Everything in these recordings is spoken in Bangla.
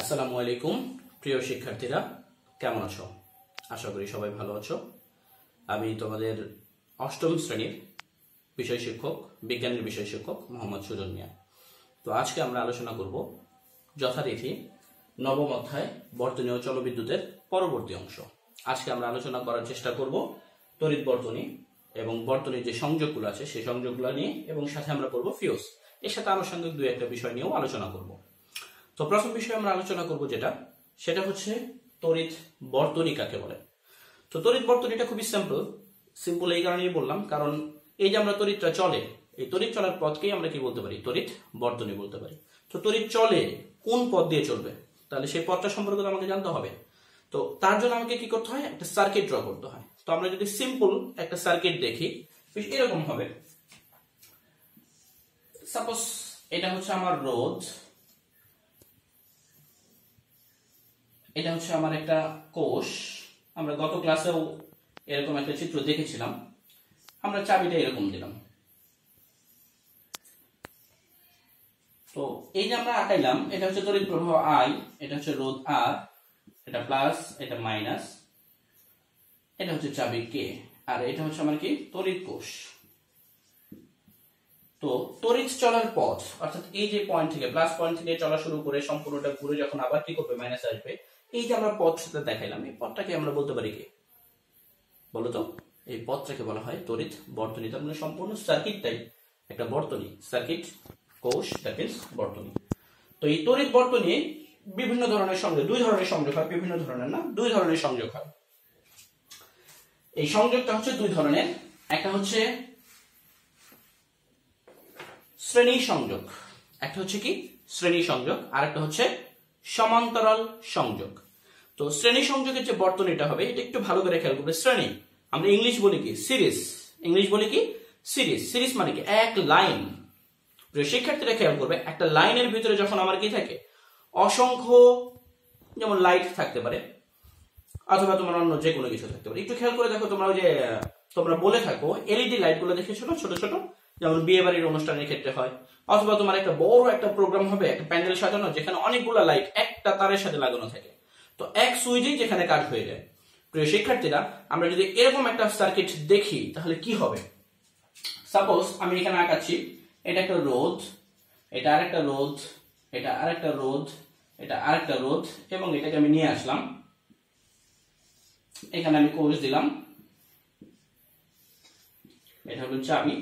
আসসালামু আলাইকুম, প্রিয় শিক্ষার্থীরা, কেমন আছো? আশা করি সবাই ভালো আছো। আমি তোমাদের অষ্টম শ্রেণির বিষয় শিক্ষক, বিজ্ঞানের বিষয় শিক্ষক মোহাম্মদ সুজন মিয়া। তো আজকে আমরা আলোচনা করব যথারীতি নবম অধ্যায় বর্তনীয় জলবিদ্যুতের পরবর্তী অংশ। আজকে আমরা আলোচনা করার চেষ্টা করব তড়িৎ বর্তনী এবং বর্তনীর যে সংযোগগুলো আছে, সেই সংযোগগুলো নিয়ে এবং সাথে আমরা করব ফিউজ এর সাথে আনুষঙ্গিক দু একটা বিষয় নিয়েও আলোচনা করব। তো প্রথম বিষয়ে আমরা আলোচনা করব যেটা, সেটা হচ্ছে তড়িৎ বর্তনী কাকে বলে? তো তড়িৎ বর্তনীটা খুবই সিম্পল সিম্পল এই কারণেই বললাম, কারণ এই যে আমরা তড়িৎটা চলে, এই তড়িৎ চলার পথকেই আমরা কি বলতে পারি? তড়িৎ বর্তনী বলতে পারি। তো তড়িৎ চলে কোন পথ দিয়ে চলবে? তাহলে সেই পথটা সম্পর্কে তো আমাকে জানতে হবে। তো তার জন্য আমাকে কি করতে হয়? একটা সার্কিট ড্র করতে হয়। তো আমরা যদি সিম্পল একটা সার্কিট দেখি এরকম হবে। সাপোজ এটা হচ্ছে আমার রোধ এটা হচ্ছে আমার একটা কোষ। আমরা গত ক্লাসেও এরকম একটা চিত্র দেখেছিলাম। আমরা চাবিটা এরকম দিলাম। তো এই যে আমরা আঁকাইলাম, এটা হচ্ছে তড়িৎ প্রবাহ আই এটা হচ্ছে রোধ আর এটা প্লাস এটা মাইনাস এটা হচ্ছে চাবি কে আর এটা হচ্ছে আমার কি? তড়িৎ কোষ। তো তড়িৎ চলার পথ, অর্থাৎ এই যে পয়েন্ট থেকে প্লাস পয়েন্ট থেকে চলা শুরু করে সম্পূর্ণটা ঘুরে যখন আবার কি করবে? মাইনাস আসবে। এই যে আমরা পথটা দেখাইলাম, এই পথটাকে আমরা বলতে পারি কি? বলো তো, এই পথটাকে বলা হয় তড়িৎ বর্তনী। তার মানে সম্পূর্ণ সার্কিটটাই একটা বর্তনী, সার্কিট, কোষ দ্যাট ইজ বর্তনী। তো এই তড়িৎ বর্তনী বিভিন্ন ধরনের সংযোগ, দুই ধরনের সংযোগ হয়, বিভিন্ন ধরনের না, দুই ধরনের সংযোগ হয়। এই সংযোগটা হচ্ছে দুই ধরনের, একটা হচ্ছে শ্রেণি সংযোগ, একটা হচ্ছে কি? শ্রেণি সংযোগ আর একটা হচ্ছে সমান্তরাল সংযোগ। তো শ্রেণি সংযোগের যে বর্তনীটা হবে, এটা একটু ভালো করে খেয়াল করবে। শ্রেণি, আমরা ইংলিশ বলি কি? সিরিজ। ইংলিশ বলি কি? সিরিজ। সিরিজ মানে কি? এক লাইন। শিক্ষার্থীরা খেয়াল করবে, একটা লাইনের ভিতরে যখন আমার কি থাকে? অসংখ্য, যেমন লাইট থাকতে পারে, অথবা তোমার অন্য যে কোনো কিছু থাকতে পারে। একটু খেয়াল করে দেখো, তোমরা ওই যে, তোমরা বলে থাকো এলইডি লাইটগুলো দেখেছ না? ছোট ছোট? যেমন বিয়ে বাড়ির অনুষ্ঠানের ক্ষেত্রে হয়। অথবা তোমার একটা বড় একটা প্রোগ্রাম হবে, একটা প্যান্ডেল সাজানো, যেখানে অনেকগুলো লাইট একটা তারের সাথে লাগানো থাকে। তো এক সুইচেই যেখানে কাজ হয়ে যায়। প্রিয় শিক্ষার্থীরা, আমরা যদি এরকম একটা সার্কিট দেখি, তাহলে কি হবে? সাপোজ আমি এখানে আঁকাচ্ছি, এটা একটা রোধ, এটা আরেকটা রোধ, এটা আরেকটা রোধ, এটা আরেকটা রোধ, এবং এটাকে আমি নিয়ে আসলাম। এখানে আমি কোর্স দিলাম। এটা হলো চাবি,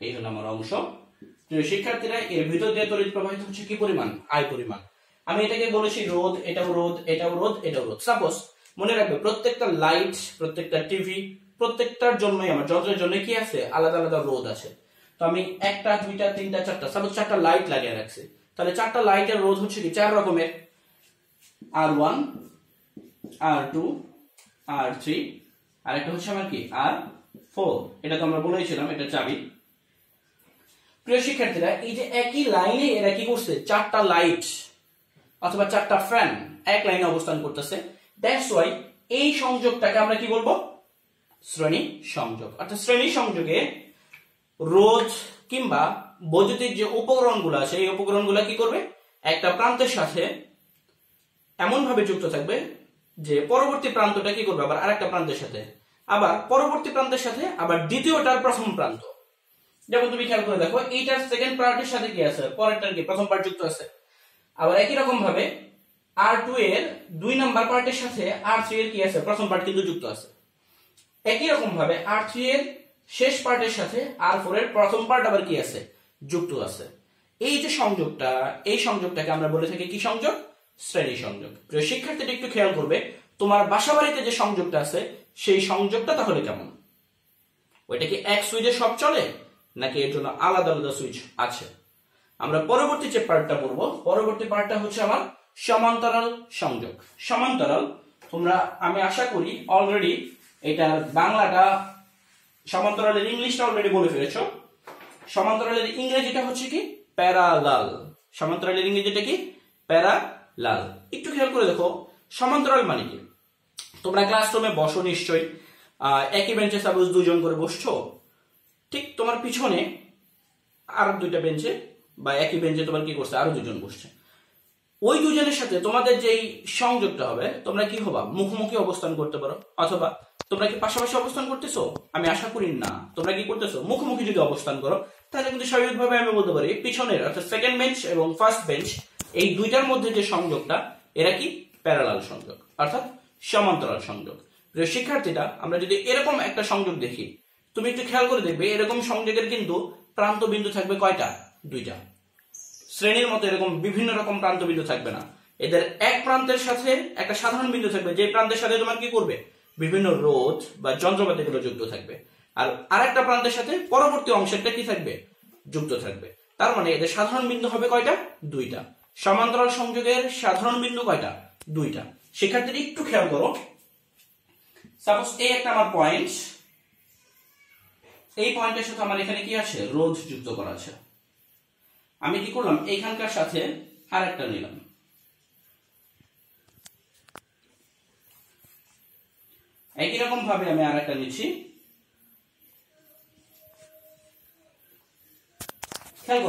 এই হলো আমার অংশ। প্রিয় শিক্ষার্থীরা, এর ভিতর দিয়ে তড়িৎ প্রবাহিত হচ্ছে কি পরিমাণ? আয় পরিমাণ। আমি এটাকে বলেছি রোদ এটাও রোধ এটাও রোধ এটাও রোধ। সাপোজ মনে রাখবে, প্রত্যেকটা লাইট প্রত্যেকটা টিভি প্রত্যেকটার জন্যই আমার, যন্ত্রের জন্য কি আছে? আলাদা আলাদা রোদ আছে। তো আমি একটা, দুইটা, তিনটা, চারটা সাপোজ চারটা লাইট লাগিয়ে রাখছি। তাহলে চারটা লাইটের রোধ হচ্ছে কি? চার রকমের। R one R two R three আর একটা হচ্ছে আমার কি? আর ফোর এটা তো আমরা বলেছিলাম, এটা চাবি। প্রিয় শিক্ষার্থীরা, এই যে একই লাইনে এরা কি করছে? চারটা লাইট অথবা চারটা ফ্যান এক লাইনে অবস্থান করতেছে। দ্যাটস ওয়াই এই সংযোগটাকে আমরা কি বলব? শ্রেণি সংযোগ। অর্থাৎ শ্রেণি সংযোগে রোধ কিংবা বৈদ্যুতিক যে উপকরণগুলো আছে, এই উপকরণগুলো কি করবে? একটা প্রান্তের সাথে এমন ভাবে যুক্ত থাকবে যে পরবর্তী প্রান্তটা কি করবে? আবার আরেকটা প্রান্তের সাথে। আবার পরবর্তী প্রান্তের সাথে আবার দ্বিতীয়টার প্রথম প্রান্ত। যেমন তুমি খেয়াল করে দেখো, এইটার সেকেন্ড পার্টের সাথে কি আছে? পরেরটার কি? প্রথম পার্ট যুক্ত আছে। আবার একই রকম ভাবে আর টু এর দুই নাম্বার পার্টের সাথে আর থ্রি এর কি আছে? প্রথম পার্ট কিন্তু যুক্ত আছে। একই রকম ভাবে আর থ্রি এর শেষ পার্টের সাথে আর ফোর এর প্রথম পার্ট আবার কি আছে? যুক্ত আছে। এই যে সংযোগটা, এই সংযোগটাকে আমরা বলে থাকি কি সংযোগ? শ্রেণি সংযোগ। প্রিয় শিক্ষার্থীটা একটু খেয়াল করবে, তোমার বাসা বাড়িতে যে সংযোগটা আছে, সেই সংযোগটা তাহলে কেমন? ওইটা কি এক সুইচে সব চলে? নাকি এর জন্য আলাদা আলাদা সুইচ আছে? আমরা পরবর্তী যে পার্টটা পড়ব, পরবর্তী পার্টটা হচ্ছে আমার সমান্তরাল সংযোগ। সমান্তরাল, তোমরা, আমি আশা করি অলরেডি এটার বাংলাটা সমান্তরালের ইংলিশটা অলরেডি বলে ফেলেছ। সমান্তরালের ইংরেজিটা হচ্ছে কি? প্যারালাল সমান্তরালের ইংরেজিটা কি? প্যারালাল একটু খেয়াল করে দেখো, সমান্তরাল মানে কি? তোমরা ক্লাসরুমে বসো নিশ্চয়ই একই বেঞ্চে সাপোজ দুজন করে বসছো, ঠিক তোমার পিছনে আর দুইটা বেঞ্চে বা একই বেঞ্চে তোমার কি করছে? আরও দুজন বসছে ওই দুজনের সাথে তোমাদের যেই সংযোগটা হবে, তোমরা কি হবা? মুখোমুখি অবস্থান করতে পারো। অথবা তোমরা কি পাশাপাশি অবস্থান করতেছো? আমি আশা করি না। তোমরা কি করতেছো? মুখোমুখি যদি অবস্থান করো, তাহলে কিন্তু স্বাভাবিকভাবে আমি বলতে পারি পিছনের, অর্থাৎ সেকেন্ড বেঞ্চ এবং ফার্স্ট বেঞ্চ এই দুইটার মধ্যে যে সংযোগটা, এরা কি? প্যারালাল সংযোগ, অর্থাৎ সমান্তরাল সংযোগ। প্রিয় শিক্ষার্থীরা, আমরা যদি এরকম একটা সংযোগ দেখি, তুমি একটু খেয়াল করে দেখবে, এরকম সংযোগের কিন্তু প্রান্ত বিন্দু থাকবে কয়টা? দুইটা। শ্রেণির মতো এরকম বিভিন্ন রকম প্রান্ত বিন্দু থাকবে না। এদের এক প্রান্তের সাথে একটা সাধারণ বিন্দু থাকবে, যে প্রান্তের সাথে তোমার কি করবে? বিভিন্ন রোধ বা যন্ত্রপাতি গুলো যুক্ত থাকবে। আর আরেকটা প্রান্তের সাথে পরবর্তী অংশেরটা কি থাকবে? যুক্ত থাকবে। তার মানে এদের সাধারণ বিন্দু হবে কয়টা? দুইটা। সমান্তরাল সংযোগের সাধারণ বিন্দু কয়টা? দুইটা। সেক্ষেত্রে একটু খেয়াল করো। সাপোজ এই একটা আমার পয়েন্ট এই পয়েন্টের সাথে আমার এখানে কি আছে? রোধ যুক্ত করা আছে। আমি কি করলাম? এইখানকার সাথে আর একটা নিলাম। একই রকম ভাবে আমি আর একটা নিচ্ছি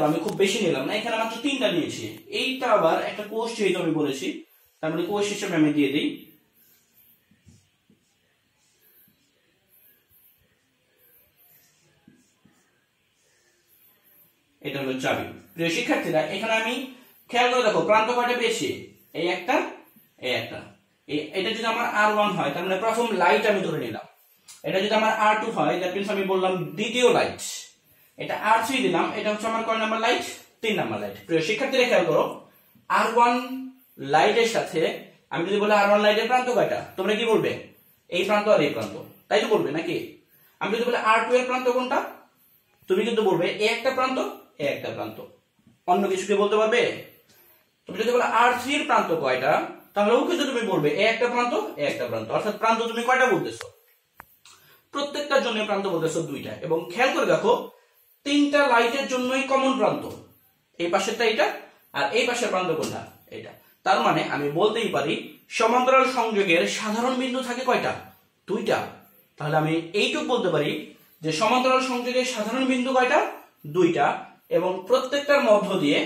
আমি খুব বেশি নিলাম না, এখানে মাত্র তিনটা নিয়েছি। এইটা আবার একটা কোষ যেহেতু আমি বলেছি, তার মানে কোষ হিসেবে আমি দিয়ে দিই। এটা হলো চাবি। প্রিয় শিক্ষার্থীরা এখানে আমি খেয়াল করে দেখো প্রান্ত কয়টা পেয়েছি এই একটা এই একটা। এটা যদি আমার আর ওয়ান হয়, তার মানে প্রথম লাইট আমি ধরে নিলাম। এটা যদি আমার আর টু হয় দ্যাট মিনস আমি বললাম দ্বিতীয় লাইট এটা আর থ্রি দিলাম, এটা হচ্ছে আমার কয় নাম্বার লাইট তিন নাম্বার লাইট প্রিয় শিক্ষার্থীরা খেয়াল করো আর ওয়ান লাইটের সাথে, আমি যদি বলি আর ওয়ান লাইটের প্রান্ত কয়টা? তোমরা কি বলবে? এই প্রান্ত আর এই প্রান্ত। তাই তো বলবে নাকি? আমি যদি বলি আর টু এর প্রান্ত কোনটা? তুমি কিন্তু বলবে, এ একটা প্রান্ত, এ একটা প্রান্ত। অন্য কিছু কি বলতে পারবে? তুমি যদি বলো আর থ্রি এর প্রান্ত কয়টা, তাহলে ও কিন্তু তুমি বলবে, এ একটা প্রান্ত, এ একটা প্রান্ত। অর্থাৎ প্রান্ত তুমি কয়টা বলতেছো? প্রত্যেকটার জন্য প্রান্ত বলতেছো দুইটা। এবং খেয়াল করে দেখো, তিনটা লাইটের জন্যই কমন প্রান্ত। এই পাশেরটা এটা আর এই পাশের প্রান্ত কোনটা? এটা তার মানে আমি বলতেই পারি, সমান্তরাল সংযোগের সাধারণ বিন্দু থাকে কয়টা? দুইটা। তাহলে আমি এইটুক বলতে পারি যে সমান্তরাল সংযোগের সাধারণ বিন্দু কয়টা? দুইটা। এবং প্রত্যেকটার মধ্য দিয়ে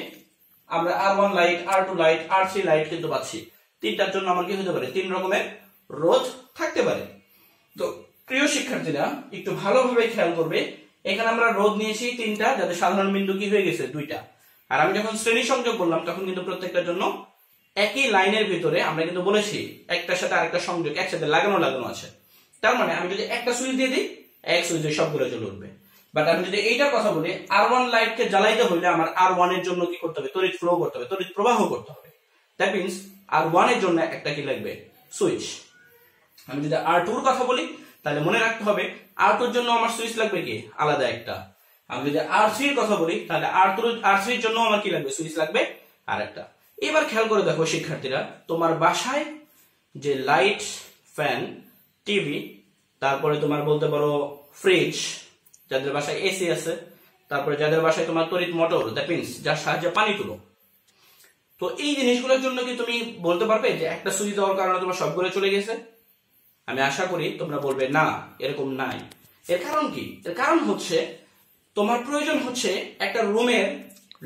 আমরা R one light R two light R three light কিন্তু পাচ্ছি। তিনটার জন্য আমার কি হতে পারে? তিন রকমের রোধ থাকতে পারে। তো প্রিয় শিক্ষার্থীরা, একটু ভালোভাবে খেয়াল করবে। এখানে আমরা রোধ নিয়েছি তিনটা যাদের সাধারণ বিন্দু কি হয়ে গেছে? দুইটা। আর আমি যখন শ্রেণি সংযোগ করলাম, তখন কিন্তু প্রত্যেকটার জন্য একই লাইনের ভিতরে আমরা কিন্তু বলেছি, একটার সাথে আরেকটা সংযোগ একসাথে লাগানো লাগানো আছে। তার মানে আমি যদি একটা সুইচ দিয়ে দিই, এক সুইচে সবগুলো চলে উঠবে। বাট আমি যদি এইটার কথা বলি আর ওয়ান লাইটকে জ্বালাইতে হইলে আমার আর ওয়ানের জন্য কি করতে হবে? তড়িৎ ফ্লো করতে হবে, তড়িৎ প্রবাহ করতে হবে। দ্যাট মিনস আর ওয়ানের জন্য একটা কি লাগবে? সুইচ আমি যদি আর টুর কথা বলি, তাহলে মনে রাখতে হবে আর টুর জন্য আমার সুইচ লাগবে কি? আলাদা একটা। আমি যদি আর থ্রির কথা বলি, তাহলে আর টুর আর থ্রির জন্য আমার কি লাগবে? সুইচ লাগবে আর একটা এবার খেয়াল করে দেখো, শিক্ষার্থীরা, তোমার বাসায় যে লাইট ফ্যান টিভি তারপরে তোমার বলতে পারো ফ্রিজ যাদের বাসায় এসি আছে, তারপরে যাদের বাসায় তোমার তড়িৎ মোটর দ্যাট মিনস যার সাহায্যে পানি তুলো। তো এই জিনিসগুলোর জন্য কি তুমি বলতে পারবে যে একটা সুইচ দেওয়ার কারণে তোমার সবগুলো চলে গেছে? আমি আশা করি তোমরা বলবে, না, এরকম নাই। এর কারণ কি? এর কারণ হচ্ছে তোমার প্রয়োজন হচ্ছে একটা রুমের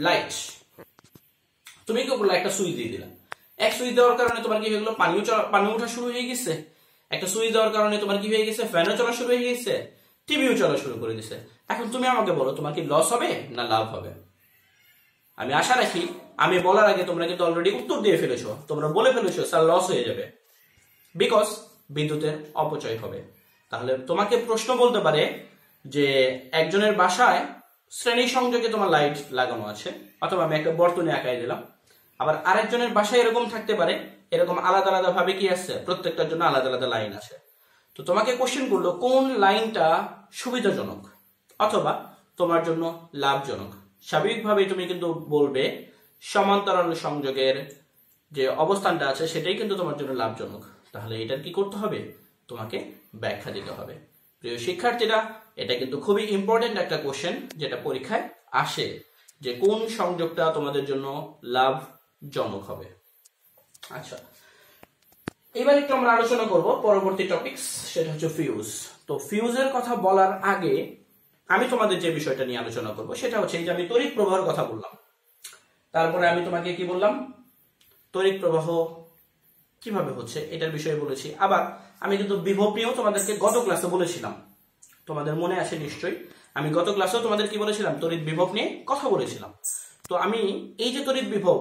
লাইট তুমি কি করলে একটা সুইচ দিয়ে দিলা এক সুইচ দেওয়ার কারণে তোমার কি হয়ে গেলো? পানিও পানি ওঠা শুরু হয়ে গেছে। একটা সুইচ দেওয়ার কারণে তোমার কি হয়ে গেছে? ফ্যানও চলা শুরু হয়ে গেছে। টিভিও চলা শুরু করে দিছে। এখন তুমি আমাকে বলো, তোমার কি লস হবে না লাভ হবে? আমি আশা রাখি, আমি বলার আগে তোমরা কিন্তু অলরেডি উত্তর দিয়ে ফেলেছো। তোমরা বলে ফেলেছো স্যার লস হয়ে যাবে। বিকজ বিদ্যুতের অপচয় হবে। তাহলে তোমাকে প্রশ্ন বলতে পারে যে একজনের বাসায় শ্রেণি সংযোগে তোমার লাইট লাগানো আছে, অথবা আমি একটা বর্তনে আঁকাই দিলাম। আবার আরেকজনের বাসায় এরকম থাকতে পারে, এরকম আলাদা আলাদা ভাবে কি আছে? প্রত্যেকটার জন্য আলাদা আলাদা লাইন আছে। তো তোমাকে কোশ্চেন করল, কোন লাইনটা সুবিধাজনক অথবা তোমার জন্য লাভজনক? স্বাভাবিকভাবে তুমি কিন্তু বলবে সমান্তরাল সংযোগের যে অবস্থানটা আছে, সেটাই কিন্তু তোমার জন্য লাভজনক। তাহলে এটার কি করতে হবে? তোমাকে ব্যাখ্যা দিতে হবে। প্রিয় শিক্ষার্থীরা, এটা কিন্তু খুবই ইম্পর্টেন্ট একটা কোশ্চেন যেটা পরীক্ষায় আসে যে কোন সংযোগটা তোমাদের জন্য লাভজনক হবে। আচ্ছা এবার একটু আমরা আলোচনা করব পরবর্তী টপিকস সেটা হচ্ছে ফিউজ তো ফিউজের কথা বলার আগে আমি তোমাদের যে বিষয়টা নিয়ে আলোচনা করব, সেটা হচ্ছে এই যে আমি তড়িৎ প্রবাহের কথা বললাম। তারপরে আমি তোমাকে কি বললাম? তড়িৎ প্রবাহ কীভাবে হচ্ছে এটার বিষয়ে বলেছি। আবার আমি কিন্তু বিভব নিয়েও তোমাদেরকে গত ক্লাসে বলেছিলাম। তোমাদের মনে আছে নিশ্চয়ই। আমি গত ক্লাসেও তোমাদের কি বলেছিলাম? তড়িৎ বিভব নিয়ে কথা বলেছিলাম। তো আমি এই যে তড়িৎ বিভব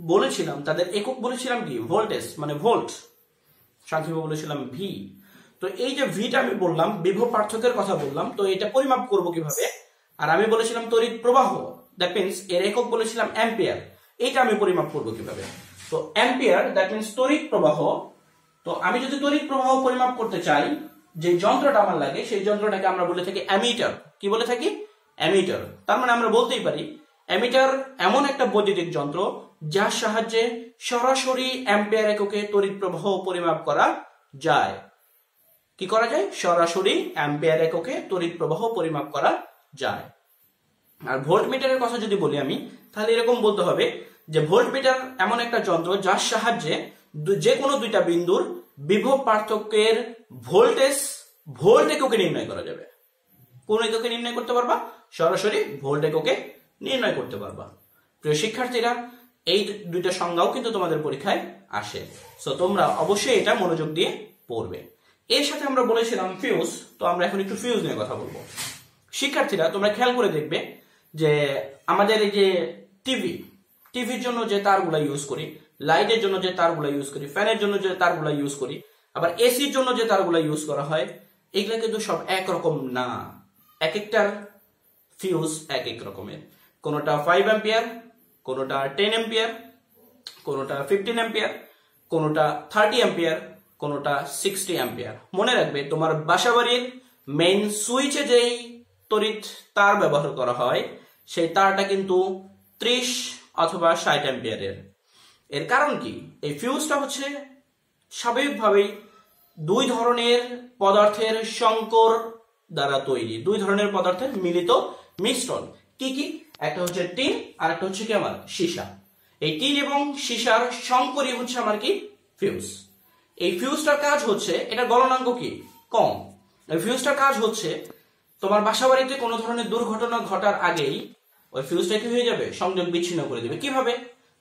বলেছিলাম, তাদের একক বলেছিলাম কি? ভোল্টেজ মানে ভোল্ট সংক্ষেপে বলেছিলাম ভি তো এই যে ভিটা আমি বললাম, বিভব পার্থক্যের কথা বললাম, তো এটা পরিমাপ করব কীভাবে? আর আমি বলেছিলাম তড়িৎ প্রবাহ দ্যাট মিন্স এর একক বলেছিলাম অ্যাম্পিয়ার। এইটা আমি পরিমাপ করব কীভাবে? তো অ্যাম্পিয়ার দ্যাট মিন্স তড়িৎ প্রবাহ। তো আমি যদি তড়িৎ প্রবাহ পরিমাপ করতে চাই, যে যন্ত্রটা আমার লাগে, সেই যন্ত্রটাকে আমরা বলে থাকি অ্যামিটার। কি বলে থাকি? অ্যামিটার। তার মানে আমরা বলতেই পারি, অ্যামিটার এমন একটা বৈদ্যুতিক যন্ত্র যার সাহায্যে সরাসরি অ্যাম্পিয়ার এককে তড়িৎ প্রবাহ পরিমাপ করা যায়। কি করা যায়? সরাসরি অ্যাম্পিয়ার এককে তড়িৎ প্রবাহ পরিমাপ করা যায়। আর ভোল্ট মিটারের কথা যদি বলি আমি, তাহলে এরকম বলতে হবে যে ভোল্ট মিটার এমন একটা যন্ত্র যার সাহায্যে যে কোনো দুইটা বিন্দুর বিভব পার্থক্যের ভোল্টেজ ভোল্ট এককে নির্ণয় করা যাবে। কোন এককে নির্ণয় করতে পারবা? সরাসরি ভোল্ট এককে নির্ণয় করতে পারবা। প্রিয় শিক্ষার্থীরা এই দুইটা সংজ্ঞাও কিন্তু তোমাদের পরীক্ষায় আসে। সো তোমরা অবশ্যই এটা মনোযোগ দিয়ে পড়বে। এর সাথে আমরা বলেছিলাম ফিউজ তো আমরা এখন একটু ফিউজ নিয়ে কথা বলব। শিক্ষার্থীরা, তোমরা খেয়াল করে দেখবে যে আমাদের এই যে টিভি টিভির জন্য যে তারগুলা ইউজ করি লাইটের জন্য যে তারগুলা ইউজ করি ফ্যানের জন্য যে তারগুলা ইউজ করি, আবার এসির জন্য যে তারগুলা ইউজ করা হয়, এগুলা কিন্তু সব একরকম না। এক একটার ফিউজ এক এক রকমের। কোনোটা ফাইভ অ্যাম্পিয়ার কোনোটা টেন এম্পিয়ার কোনোটা ফিফটিন এম্পিয়ার কোনোটা থার্টি এম্পিয়ার কোনোটা সিক্সটি অ্যাম্পিয়ার মনে রাখবে, তোমার বাসাবাড়ির মেইন সুইচে যেই তড়িৎ তার ব্যবহার করা হয়, সেই তারটা কিন্তু ত্রিশ অথবা ষাট অ্যাম্পিয়ারের এর কারণ কি? এই ফিউজটা হচ্ছে স্বাভাবিকভাবেই দুই ধরনের পদার্থের সংকর দ্বারা তৈরি, দুই ধরনের পদার্থের মিলিত মিশ্রণ। কি কি? একটা হচ্ছে টিন আর একটা হচ্ছে কি আমার সীসা। এই টিন এবং সীসার সংকরই হচ্ছে আমার কি? ফিউজ। এই ফিউজটার কাজ হচ্ছে, এটা গলনাঙ্ক কি? কম। এই ফিউজটার কাজ হচ্ছে, তোমার বাসা বাড়িতে কোনো ধরনের দুর্ঘটনা ঘটার আগেই ওই ফিউজটা কি হয়ে যাবে? সংযোগ বিচ্ছিন্ন করে দেবে। কীভাবে?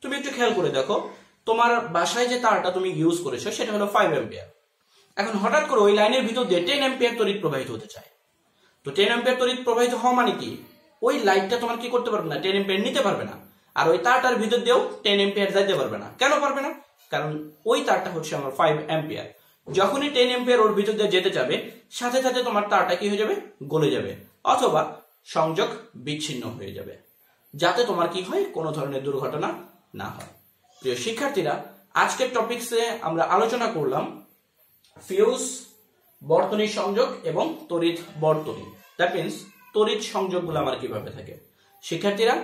তুমি একটু খেয়াল করে দেখো, তোমার বাসায় যে তারটা তুমি ইউজ করেছ, সেটা হলো ফাইভ এম্পিয়ার এখন হঠাৎ করে ওই লাইনের ভিতর দিয়ে টেন এম্পিয়ার তড়িৎ প্রবাহিত হতে চায়। তো টেন এম্পিয়ার তড়িৎ প্রবাহিত হওয়া মানে কি? ওই লাইটটা তোমার কি করতে পারবে না? টেন এম্পিয়ার নিতে পারবে না। আর ওই তারটার ভিতর দিয়েও টেন এম্পিয়ার যাইতে পারবে না। কেন পারবে না? কারণ ওই তারটা হচ্ছে আমার ফাইভ এম্পিয়ার যখনই টেন এম্পিয়ার ওর ভিতর দিয়ে যেতে যাবে, সাথে সাথে তোমার তারটা কি হয়ে যাবে? গলে যাবে। অথবা সংযোগ বিচ্ছিন্ন হয়ে যাবে। যাতে তোমার কি হয়? কোনো ধরনের দুর্ঘটনা না হয়। প্রিয় শিক্ষার্থীরা, আজকের টপিকসে আমরা আলোচনা করলাম ফিউজ বর্তনী সংযোগ এবং তড়িৎ বর্তনী। দ্যাট মিনস তড়িৎ সংযোগগুলো আমার কীভাবে থাকে? শিক্ষার্থীরা,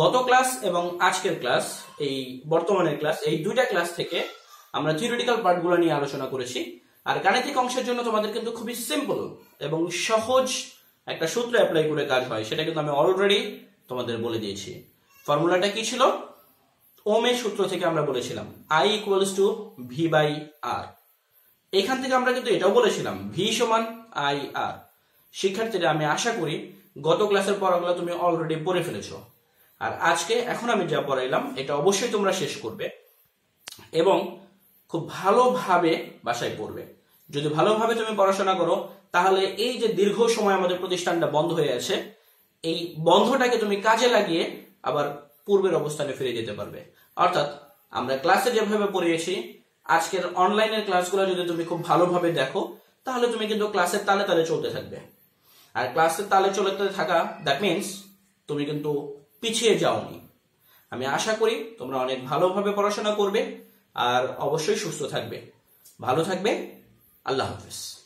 গত ক্লাস এবং আজকের ক্লাস, এই বর্তমানের ক্লাস, এই দুইটা ক্লাস থেকে আমরা থিওরিটিক্যাল পার্টগুলো নিয়ে আলোচনা করেছি। আর গাণিতিক অংশের জন্য তোমাদের কিন্তু খুবই সিম্পল এবং সহজ একটা সূত্র অ্যাপ্লাই করে কাজ হয়, সেটা কিন্তু আমি অলরেডি তোমাদের বলে দিয়েছি। ফর্মুলাটা কি ছিল? ওমের সূত্র থেকে আমরা বলেছিলাম I equals to V by R এখান থেকে আমরা কিন্তু এটাও বলেছিলাম ভি সমান আই আর শিক্ষার্থীরা, আমি আশা করি গত ক্লাসের পড়াগুলো তুমি অলরেডি পড়ে ফেলেছো। আর আজকে, এখন আমি যা পড়াইলাম, এটা অবশ্যই তোমরা শেষ করবে এবং খুব ভালোভাবে বাসায় পড়বে। যদি ভালোভাবে তুমি পড়াশোনা করো, তাহলে এই যে দীর্ঘ সময় আমাদের প্রতিষ্ঠানটা বন্ধ হয়ে আছে, এই বন্ধটাকে তুমি কাজে লাগিয়ে আবার পূর্বের অবস্থানে ফিরে যেতে পারবে। অর্থাৎ, আমরা ক্লাসে যেভাবে পড়িয়েছি, আজকের অনলাইনের ক্লাসগুলো যদি তুমি খুব ভালোভাবে দেখো, তাহলে তুমি কিন্তু ক্লাসের তালে তালে চলতে থাকবে। আর ক্লাসের তালে চলতে থাকা দ্যাট মিনস তুমি কিন্তু পিছিয়ে যাওনি। আমি আশা করি তোমরা অনেক ভালোভাবে পড়াশোনা করবে আর অবশ্যই সুস্থ থাকবে। ভালো থাকবে। আল্লাহ হাফিজ।